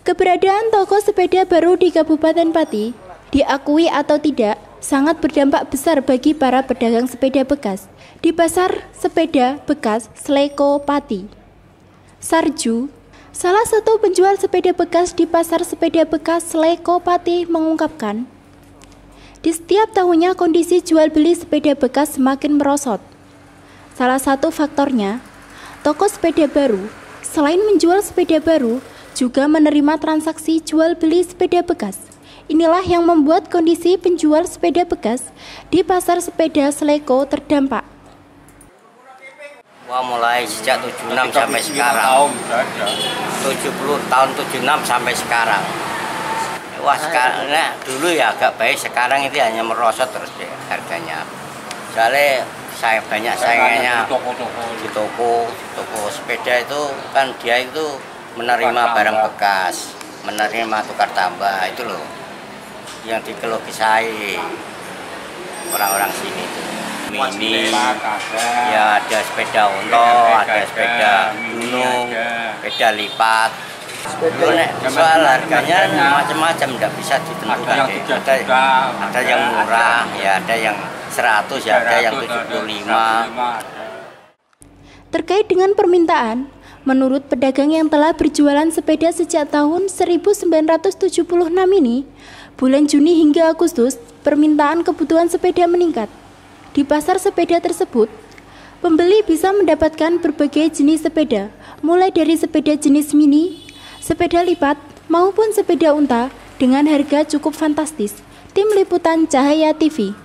Keberadaan toko sepeda baru di Kabupaten Pati, diakui atau tidak, sangat berdampak besar bagi para pedagang sepeda bekas di Pasar Sepeda Bekas Sleko Pati. Sarju, salah satu penjual sepeda bekas di Pasar Sepeda Bekas Sleko Pati mengungkapkan, di setiap tahunnya kondisi jual beli sepeda bekas semakin merosot. Salah satu faktornya, toko sepeda baru, selain menjual sepeda baru, juga menerima transaksi jual beli sepeda bekas. Inilah yang membuat kondisi penjual sepeda bekas di pasar sepeda Seleko terdampak. Wah mulai sejak 76 sampai sekarang. 70 tahun 76 sampai sekarang. Wah sekarang nah, dulu ya agak baik, sekarang itu hanya merosot terus deh harganya. Soalnya saya banyak saingannya di toko toko sepeda itu kan dia itu menerima barang bekas, menerima tukar tambah itu loh yang dikelogisai orang-orang sini itu. Mini, ya ada sepeda onto, ada sepeda gunung, sepeda lipat. Soal harganya macam-macam, tidak bisa ditentukan. Ada, ada yang murah, ya ada yang 100, ya ada yang 75. Terkait dengan permintaan, Menurut pedagang yang telah berjualan sepeda sejak tahun 1976 ini, bulan Juni hingga Agustus, permintaan kebutuhan sepeda meningkat. Di pasar sepeda tersebut, pembeli bisa mendapatkan berbagai jenis sepeda, mulai dari sepeda jenis mini, sepeda lipat, maupun sepeda unta dengan harga cukup fantastis. Tim Liputan Cahaya TV